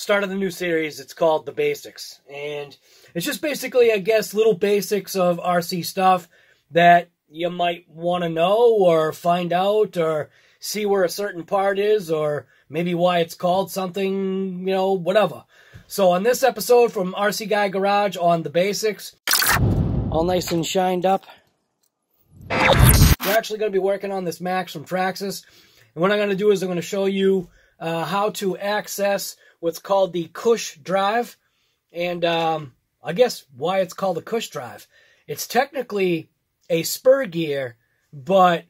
start of the new series. It's called The Basics. And it's just basically, I guess, little basics of RC stuff that you might want to know or find out or see where a certain part is or maybe why it's called something, you know, whatever. So on this episode from RC Guy Garage on The Basics, all nice and shined up. We're actually going to be working on this Maxx from Traxxas. And what I'm going to do is I'm going to show you uh, how to access what's called the Cush drive. And um, I guess why it's called the Cush drive. It's technically a spur gear, but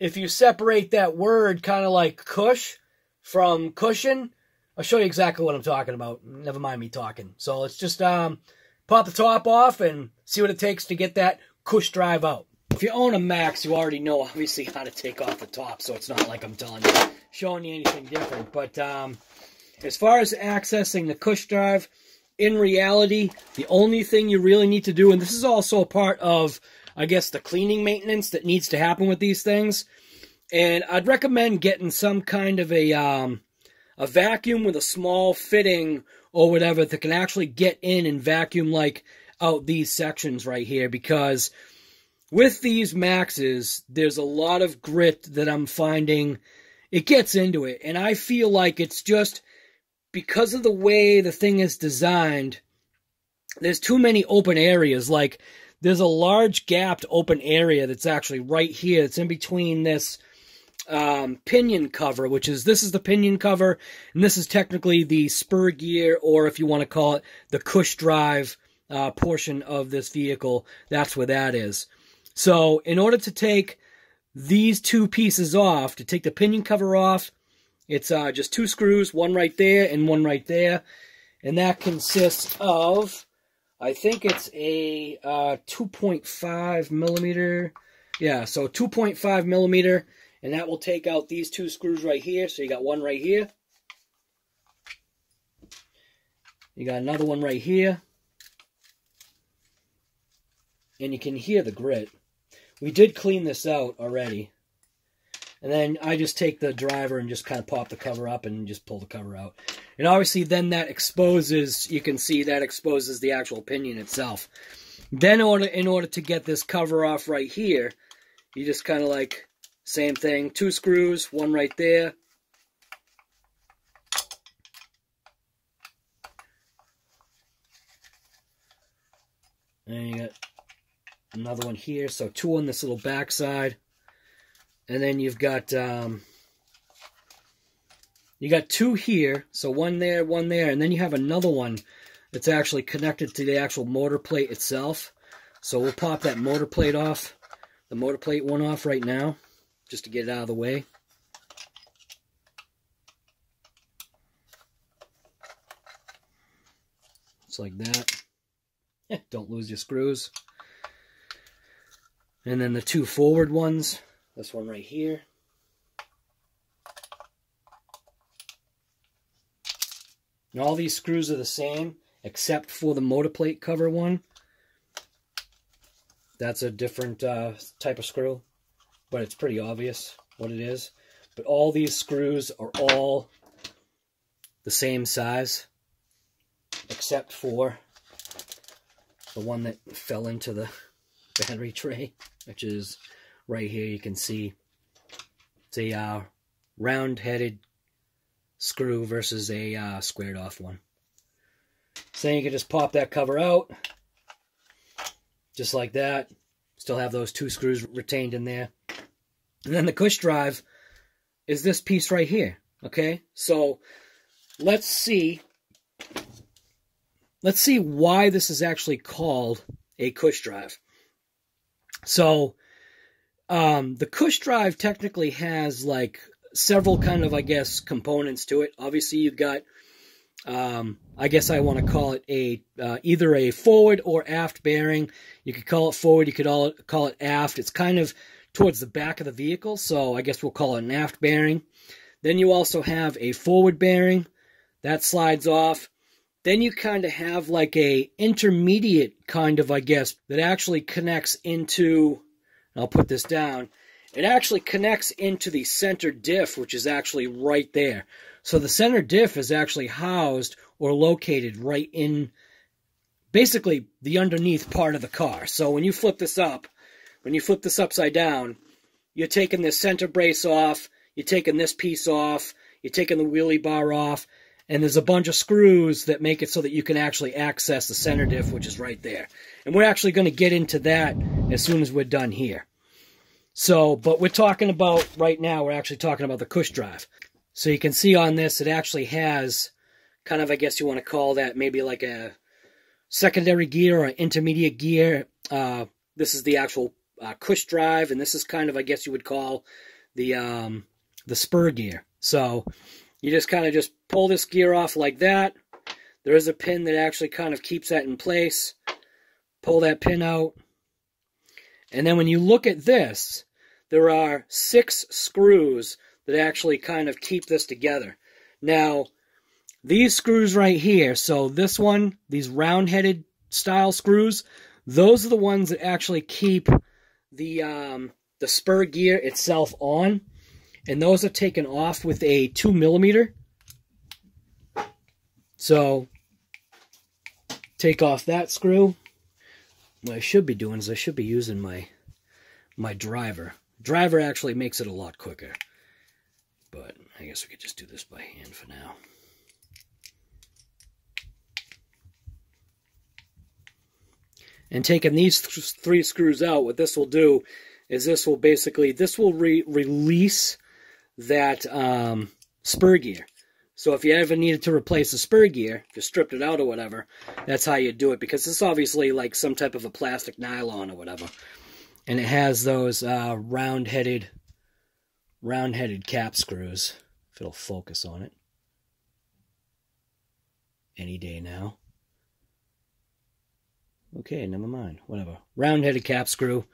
if you separate that word kind of like Cush from cushion, I'll show you exactly what I'm talking about. Never mind me talking. So let's just um, pop the top off and see what it takes to get that Cush drive out. If you own a Maxx, you already know obviously how to take off the top, so it's not like I'm telling you, showing you anything different. But um, as far as accessing the Cush drive, in reality, the only thing you really need to do, and this is also a part of, I guess, the cleaning maintenance that needs to happen with these things, and I'd recommend getting some kind of a um, a vacuum with a small fitting or whatever that can actually get in and vacuum like out these sections right here because with these Maxxes, there's a lot of grit that I'm finding it gets into it. And I feel like it's just because of the way the thing is designed, there's too many open areas. Like there's a large gapped open area that's actually right here. It's in between this um, pinion cover, which is this is the pinion cover, and this is technically the spur gear, or if you want to call it the cush drive uh, portion of this vehicle. That's where that is. So in order to take these two pieces off, to take the pinion cover off, it's uh, just two screws, one right there and one right there. And that consists of, I think it's a uh, 2.5 millimeter. Yeah, so 2.5 millimeter. And that will take out these two screws right here. So you got one right here. You got another one right here. And you can hear the grit. We did clean this out already. And then I just take the driver and just kind of pop the cover up and just pull the cover out. And obviously then that exposes, you can see that exposes the actual pinion itself. Then in order, in order to get this cover off right here, you just kind of like, same thing, two screws, one right there. And you got another one here. So two on this little back side. And then you've got um, you got two here. So one there, one there. And then you have another one that's actually connected to the actual motor plate itself. So we'll pop that motor plate off, the motor plate one off right now, just to get it out of the way. It's like that. Don't lose your screws. And then the two forward ones, this one right here. And all these screws are the same, except for the motor plate cover one. That's a different uh, type of screw, but it's pretty obvious what it is. But all these screws are all the same size, except for the one that fell into the battery tray, which is right here. You can see it's a uh, round-headed screw versus a uh, squared-off one. So you can just pop that cover out, just like that. Still have those two screws retained in there. And then the cush drive is this piece right here, okay? So let's see, let's see why this is actually called a cush drive. So um, the Cush drive technically has like several kind of, I guess, components to it. Obviously, you've got, um, I guess I want to call it a uh, either a forward or aft bearing. You could call it forward. You could all call it aft. It's kind of towards the back of the vehicle, so I guess we'll call it an aft bearing. Then you also have a forward bearing that slides off. Then you kind of have like a intermediate kind of, I guess, that actually connects into, I'll put this down, it actually connects into the center diff, which is actually right there. So the center diff is actually housed or located right in basically the underneath part of the car. So when you flip this up, when you flip this upside down, you're taking this center brace off, you're taking this piece off, you're taking the wheelie bar off, and there's a bunch of screws that make it so that you can actually access the center diff, which is right there. And we're actually going to get into that as soon as we're done here. So, but we're talking about, right now, we're actually talking about the cush drive. So you can see on this, it actually has kind of, I guess you want to call that maybe like a secondary gear or intermediate gear. Uh, this is the actual uh, cush drive, and this is kind of, I guess you would call the um, the spur gear. So you just kind of just pull this gear off like that. There is a pin that actually kind of keeps that in place. Pull that pin out. And then when you look at this, there are six screws that actually kind of keep this together. Now, these screws right here, so this one, these round-headed style screws, those are the ones that actually keep the um, the spur gear itself on and those are taken off with a 2 millimeter. So, take off that screw. What I should be doing is I should be using my my driver. Driver actually makes it a lot quicker. But I guess we could just do this by hand for now. And taking these th three screws out, what this will do is this will basically, this will re release that um, spur gear. So if you ever needed to replace the spur gear, if you stripped it out or whatever, that's how you do it. Because it's obviously like some type of a plastic nylon or whatever. And it has those uh, round-headed round-headed cap screws. If it'll focus on it. Any day now. Okay, never mind. Whatever. Round-headed cap screw.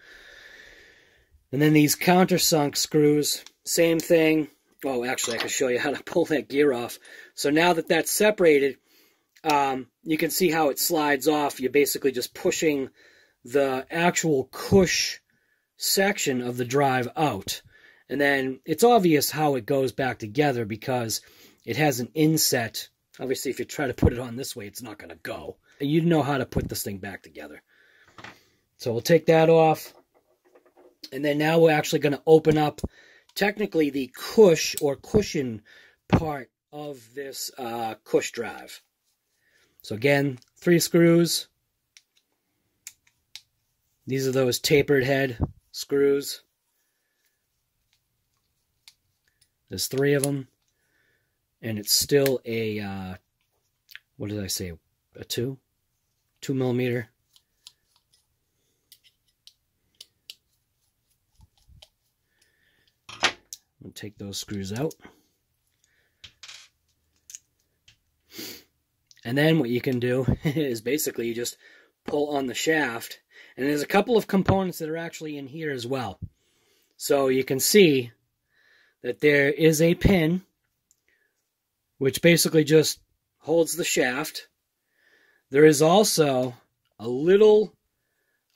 And then these countersunk screws same thing. Oh, actually, I can show you how to pull that gear off. So now that that's separated, um, you can see how it slides off. You're basically just pushing the actual cush section of the drive out. And then it's obvious how it goes back together because it has an inset. Obviously, if you try to put it on this way, it's not going to go. And You know how to put this thing back together. So we'll take that off. And then now we're actually going to open up technically the cush or cushion part of this uh, cush drive. So again, three screws. These are those tapered head screws. There's three of them. And it's still a, uh, what did I say, a two? Two millimeter We'll take those screws out. And then what you can do is basically you just pull on the shaft. And there's a couple of components that are actually in here as well. So you can see that there is a pin which basically just holds the shaft. There is also a little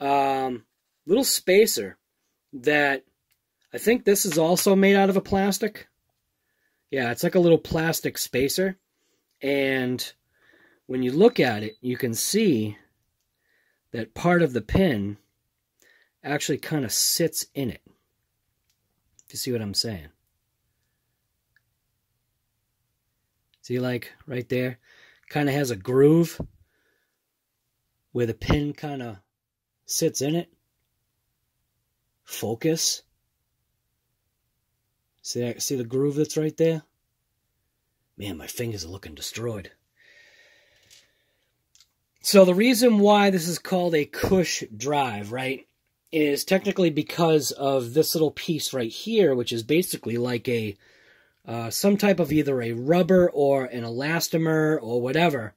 um, little spacer that I think this is also made out of a plastic. Yeah, it's like a little plastic spacer. And when you look at it, you can see that part of the pin actually kind of sits in it. You see what I'm saying. See, like right there, kind of has a groove where the pin kind of sits in it. Focus. See that, see the groove that's right there? Man, my fingers are looking destroyed. So the reason why this is called a cush drive, right, is technically because of this little piece right here, which is basically like a uh, some type of either a rubber or an elastomer or whatever.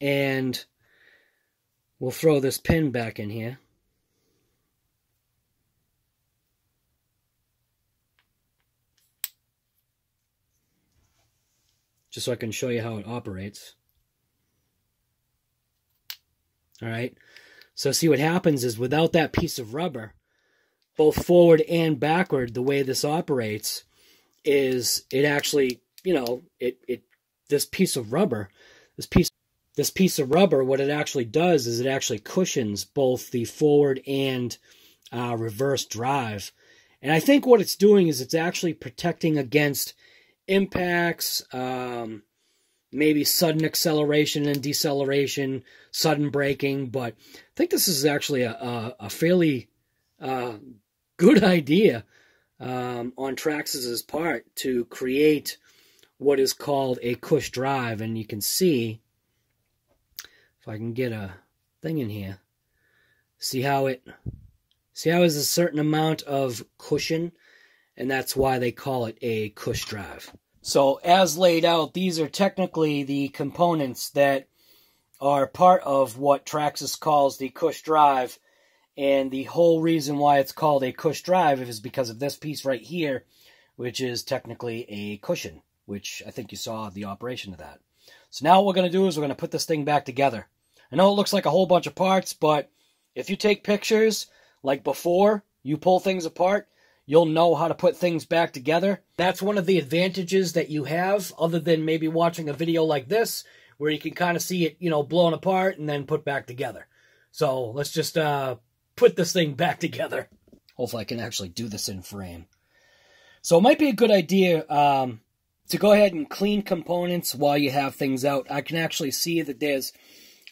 And we'll throw this pin back in here. Just so I can show you how it operates. All right. So see what happens is without that piece of rubber, both forward and backward, the way this operates is it actually you know, it, it this piece of rubber, this piece this piece of rubber, what it actually does is it actually cushions both the forward and uh, reverse drive. And I think what it's doing is it's actually protecting against impacts, um, maybe sudden acceleration and deceleration, sudden braking. But I think this is actually a, a, a fairly uh, good idea um, on Traxxas's part to create what is called a cush drive. And you can see, if I can get a thing in here, see how it, see how there's a certain amount of cushion, and that's why they call it a cush drive. So as laid out, these are technically the components that are part of what Traxxas calls the cush drive. And the whole reason why it's called a cush drive is because of this piece right here, which is technically a cushion, which I think you saw the operation of that. So now what we're going to do is we're going to put this thing back together. I know it looks like a whole bunch of parts, but if you take pictures like before you pull things apart, you'll know how to put things back together. That's one of the advantages that you have, other than maybe watching a video like this, where you can kind of see it, you know, blown apart and then put back together. So let's just uh, put this thing back together. Hopefully I can actually do this in frame. So it might be a good idea um, to go ahead and clean components while you have things out. I can actually see that there's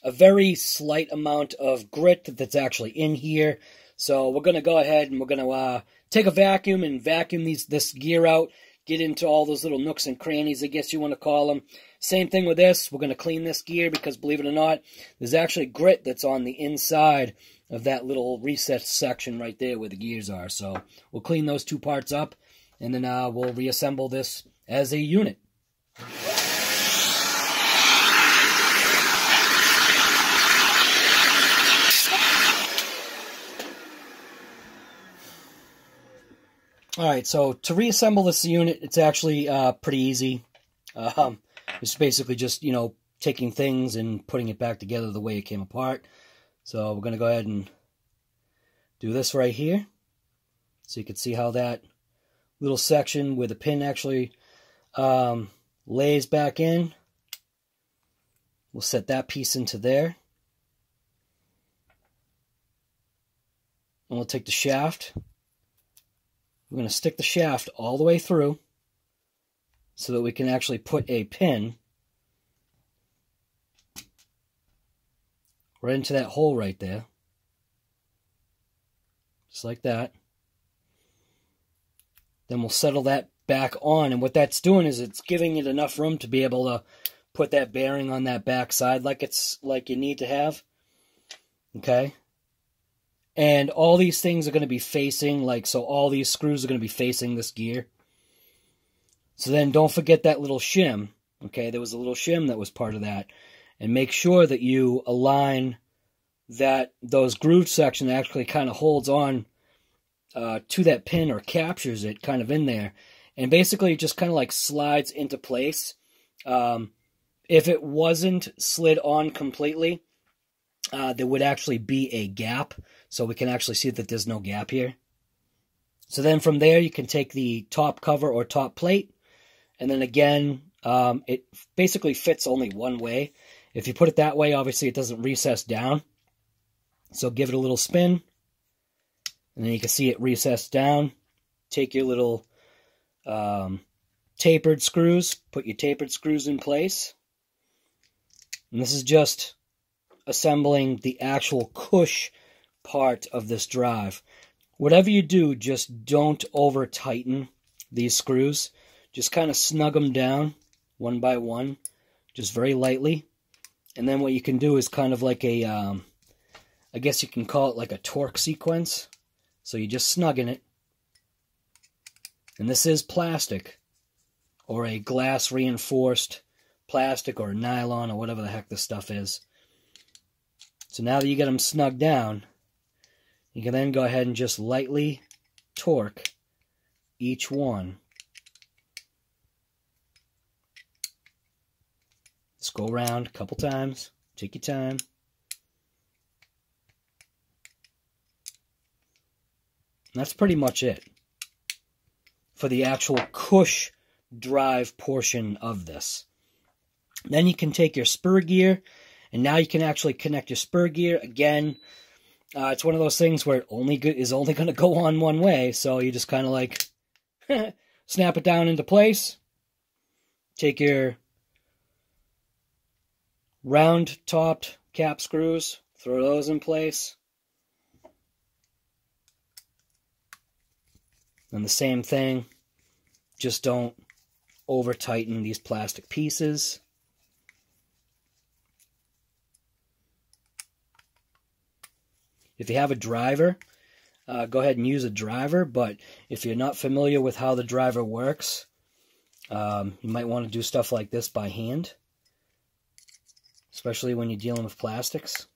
a very slight amount of grit that's actually in here. So we're going to go ahead and we're going to uh, take a vacuum and vacuum these this gear out, get into all those little nooks and crannies, I guess you want to call them. Same thing with this. We're going to clean this gear because, believe it or not, there's actually grit that's on the inside of that little reset section right there where the gears are. So we'll clean those two parts up, and then uh, we'll reassemble this as a unit. All right, so to reassemble this unit, it's actually uh, pretty easy. Um, it's basically just, you know, taking things and putting it back together the way it came apart. So we're going to go ahead and do this right here. So you can see how that little section where the pin actually um, lays back in. We'll set that piece into there. And we'll take the shaft we're going to stick the shaft all the way through so that we can actually put a pin right into that hole right there. Just like that. Then we'll settle that back on. And what that's doing is it's giving it enough room to be able to put that bearing on that back side like it's like you need to have. Okay. And all these things are going to be facing, like, so all these screws are going to be facing this gear. So then don't forget that little shim. Okay, there was a little shim that was part of that. And make sure that you align that those groove section actually kind of holds on uh, to that pin or captures it kind of in there. And basically it just kind of like slides into place. Um, if it wasn't slid on completely, uh, there would actually be a gap. So we can actually see that there's no gap here. So then from there, you can take the top cover or top plate. And then again, um, it basically fits only one way. If you put it that way, obviously it doesn't recess down. So give it a little spin. And then you can see it recess down. Take your little um, tapered screws. Put your tapered screws in place. And this is just assembling the actual cush part of this drive. Whatever you do, just don't over tighten these screws. Just kind of snug them down one by one, just very lightly. And then what you can do is kind of like a, um, I guess you can call it like a torque sequence. So you just snug in it. And this is plastic or a glass reinforced plastic or nylon or whatever the heck this stuff is. So now that you get them snug down, you can then go ahead and just lightly torque each one. Just go around a couple times. Take your time. And that's pretty much it for the actual cush drive portion of this. Then you can take your spur gear, and now you can actually connect your spur gear. Again, uh, it's one of those things where it only is only going to go on one way, so you just kind of like snap it down into place. Take your round topped cap screws, throw those in place. And the same thing, just don't over tighten these plastic pieces. If you have a driver, uh, go ahead and use a driver, but if you're not familiar with how the driver works, um, you might want to do stuff like this by hand, especially when you're dealing with plastics.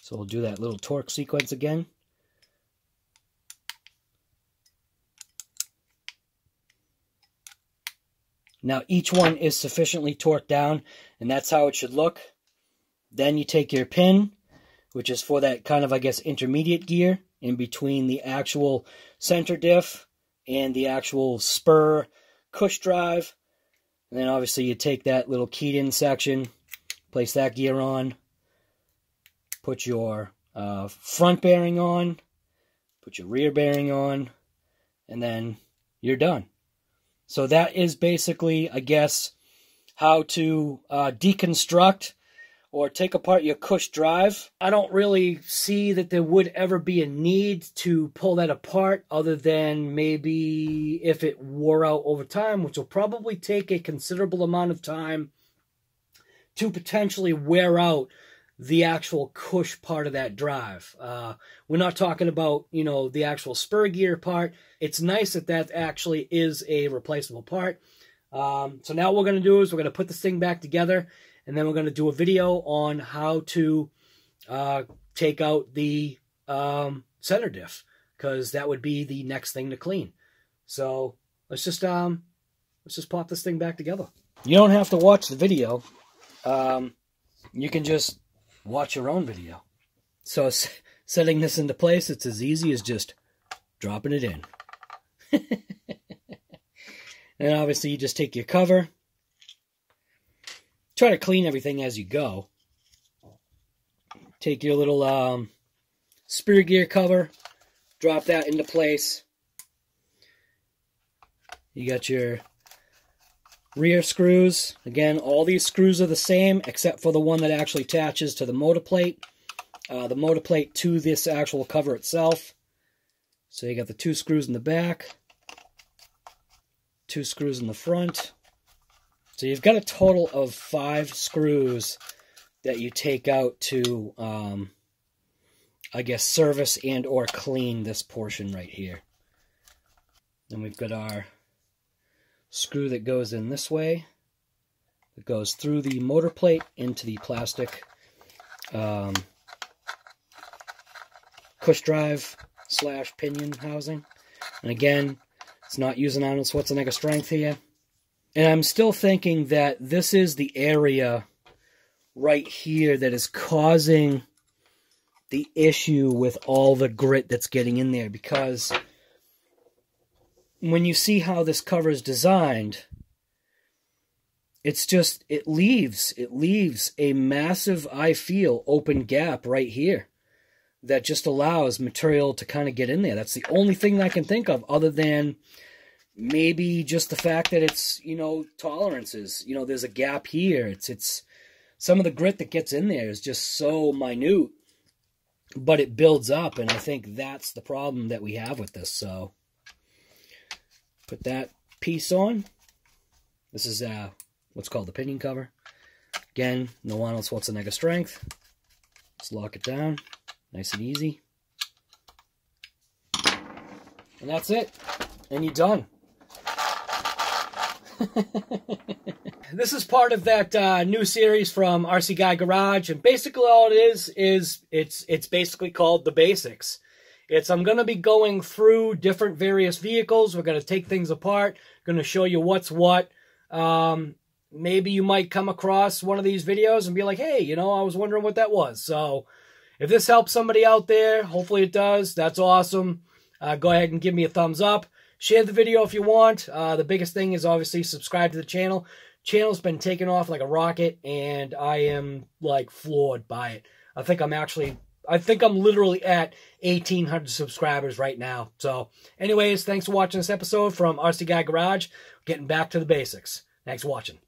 So we'll do that little torque sequence again. Now each one is sufficiently torqued down and that's how it should look. Then you take your pin, which is for that kind of, I guess, intermediate gear in between the actual center diff and the actual spur cush drive. And then obviously you take that little keyed in section, place that gear on, put your uh, front bearing on, put your rear bearing on, and then you're done. So that is basically, I guess, how to uh, deconstruct or take apart your cush drive. I don't really see that there would ever be a need to pull that apart other than maybe if it wore out over time, which will probably take a considerable amount of time to potentially wear out the actual cush part of that drive. Uh, we're not talking about, you know, the actual spur gear part. It's nice that that actually is a replaceable part. Um, so now what we're going to do is we're going to put this thing back together and then we're going to do a video on how to uh, take out the um, center diff because that would be the next thing to clean. So let's just um, let's just pop this thing back together. You don't have to watch the video. Um, you can just watch your own video. So setting this into place, it's as easy as just dropping it in. and obviously you just take your cover. Try to clean everything as you go. Take your little um, spur gear cover, drop that into place. You got your rear screws. Again, all these screws are the same except for the one that actually attaches to the motor plate. Uh, the motor plate to this actual cover itself. So you got the two screws in the back, two screws in the front. So you've got a total of five screws that you take out to, um, I guess, service and or clean this portion right here. Then we've got our screw that goes in this way. It goes through the motor plate into the plastic um, cush drive slash pinion housing. And again, it's not using Arnold Schwarzenegger strength here. And I'm still thinking that this is the area right here that is causing the issue with all the grit that's getting in there because when you see how this cover is designed, it's just, it leaves, it leaves a massive, I feel, open gap right here that just allows material to kind of get in there. That's the only thing I can think of other than maybe just the fact that it's, you know, tolerances. You know, there's a gap here. It's, it's, some of the grit that gets in there is just so minute, but it builds up. And I think that's the problem that we have with this. So, Put that piece on. This is uh, what's called the pinion cover. Again, no Arnold Schwarzenegger strength. Let's lock it down. Nice and easy. And that's it. And you're done. this is part of that uh, new series from RC Guy Garage, and basically all it is is it's it's basically called the basics. It's I'm going to be going through different various vehicles. We're going to take things apart. Going to show you what's what. Um, maybe you might come across one of these videos and be like, hey, you know, I was wondering what that was. So if this helps somebody out there, hopefully it does. That's awesome. Uh, go ahead and give me a thumbs up. Share the video if you want. Uh, the biggest thing is obviously subscribe to the channel. Channel's been taking off like a rocket, and I am like floored by it. I think I'm actually, I think I'm literally at 1,800 subscribers right now. So, anyways, thanks for watching this episode from RC Guy Garage. Getting back to the basics. Thanks for watching.